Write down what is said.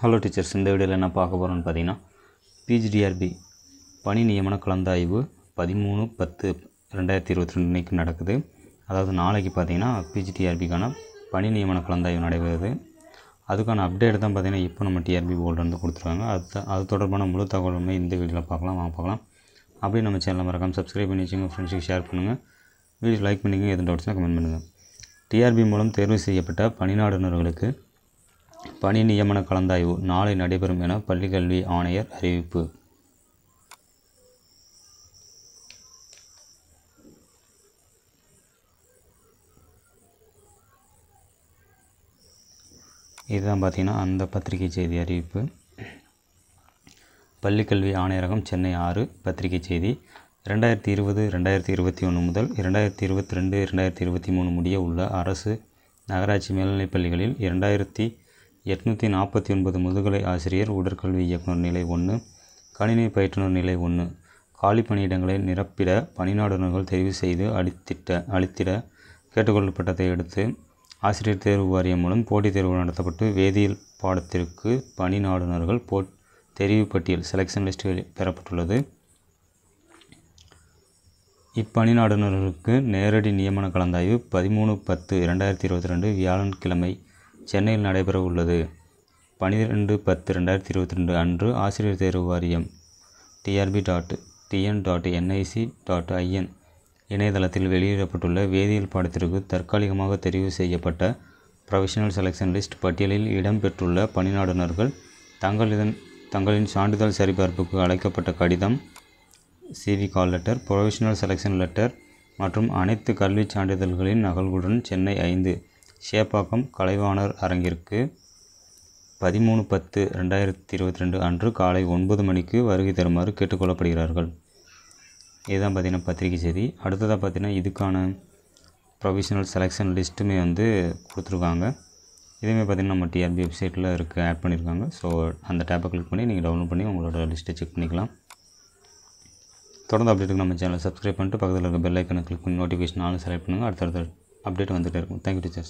Hello teachers இந்த வீடியோவில் என்ன பார்க்க போகிறோன்னு பார்த்தீங்கன்னா பிஜிடிஆர்பி பணி நியமன கலந்தாய்வு பதிமூணு பத்து ரெண்டாயிரத்தி இருபத்தி ரெண்டு அன்னைக்கு நடக்குது. அதாவது நாளைக்கு பார்த்தீங்கன்னா பிஜிடிஆர்பிக்கான பணி நியமன கலந்தாய்வு நடைபெறுது. அதுக்கான அப்டேட் தான் பார்த்தீங்கன்னா இப்போ நம்ம டிஆர்பி போர்டில் வந்து கொடுத்துருவாங்க அது அது தொடர்பான முழு தகவலுமே இந்த வீடியோவில் பார்க்கலாம். வாங்க பார்க்கலாம். அப்படியே நம்ம சேனலை மறக்காமல் சப்ஸ்கிரைப் பண்ணி வச்சுங்க ஃப்ரெண்ட்ஸுக்கு ஷேர் பண்ணுங்கள் வீடியோ லைக் பண்ணிங்க எதுவும் டவுட்ஸ்னால் கமெண்ட் பண்ணுங்கள் டிஆர்பி மூலம் தேர்வு செய்யப்பட்ட பணிநாடுனர்களுக்கு பணி நியமன கலந்தாய்வு நாளை நடைபெறும் என பள்ளிக்கல்வி ஆணையர் அறிவிப்பு. இதுதான் பார்த்திங்கன்னா அந்த பத்திரிகை செய்தி அறிவிப்பு. பள்ளிக்கல்வி ஆணையரகம் சென்னை ஆறு பத்திரிகை செய்தி. ரெண்டாயிரத்தி இருபது ரெண்டாயிரத்தி இருபத்தி ஒன்று முதல் இரண்டாயிரத்தி இருபத்தி ரெண்டு ரெண்டாயிரத்தி இருபத்தி மூணு முடிய உள்ள அரசு நகராட்சி மேல்நிலைப் பள்ளிகளில் இரண்டாயிரத்தி எட்நூற்றி நாற்பத்தி ஒன்பது முதுகலை ஆசிரியர் உடற்கல்வி இயக்குனர் நிலை ஒன்று கணினி பயிற்றுனர் நிலை ஒன்று. காலி பணியிடங்களை நிரப்பிட பணிநாடுநர்கள் தெரிவு செய்து அளித்திட்ட அளித்திட கேட்டுக்கொள்ளப்பட்டதை அடுத்து ஆசிரியர் தேர்வு வாரியம் மூலம் போட்டித் தேர்வு நடத்தப்பட்டு வேதியியல் பாடத்திற்கு பணி நாடுனர்கள் போ தெரிவு பட்டியல் செலெக்ஷன் லிஸ்ட் பெறப்பட்டுள்ளது. இப்பணிநாடுநர்களுக்கு நேரடி நியமன கலந்தாய்வு பதிமூணு பத்து இரண்டாயிரத்தி இருபத்தி ரெண்டு வியாழன் கிழமை சென்னையில் நடைபெற உள்ளது பன்னிரெண்டு பத்து ரெண்டாயிரத்தி இருபத்தி ரெண்டு அன்று ஆசிரியர் தேர்வு வாரியம் TRB dot TN dot NIC dot IN இணையதளத்தில் வெளியிடப்பட்டுள்ள வேதியியல் பாடத்திற்கு தற்காலிகமாக தெரிவு செய்யப்பட்ட ப்ரொஃபஷனல் செலெக்ஷன் லிஸ்ட் பட்டியலில் இடம்பெற்றுள்ள பணிநாடுனர்கள் தங்கள் இதன் தங்களின் சான்றிதழ் சரிபார்ப்புக்கு அழைக்கப்பட்ட கடிதம் CV call letter professional selection letter மற்றும் அனைத்து கல்விச் சான்றிதழ்களின் நகல்களுடன் சென்னை ஐந்து சேப்பாக்கம் கலைவாணர் அரங்கிற்கு பதிமூணு பத்து ரெண்டாயிரத்தி இருபத்தி ரெண்டு அன்று காலை ஒன்பது மணிக்கு வருகை தருமாறு கேட்டுக்கொள்ளப்படுகிறார்கள். இதுதான் பார்த்திங்கன்னா பத்திரிகை செய்தி. அடுத்ததாக பார்த்திங்கன்னா இதுக்கான ப்ரொவிஷனல் செலெக்ஷன் லிஸ்ட்டுமே வந்து கொடுத்துருக்காங்க. இதுவுமே பார்த்திங்கன்னா நம்ம டிஆர்பி வெப்சைட்டில் இருக்குது ஆட் பண்ணியிருக்காங்க ஸோ அந்த டேப்பை கிளிக் பண்ணி நீங்கள் டவுன்லோட் பண்ணி உங்களோட லிஸ்ட்டை செக் பண்ணிக்கலாம். தொடர்ந்து அப்டேட்டுக்கு நம்ம சேனலை சப்ஸ்கிரைப் பண்ணிட்டு பக்கத்தில் இருக்க பெல் ஐக்கனை கிளிக் பண்ணி நோட்டிஃபிகேஷன் ஆளும் செலக்ட் பண்ணுங்கள் அடுத்தடுத்த அப்டேட் வந்துகிட்டே இருக்கும். Thank you teachers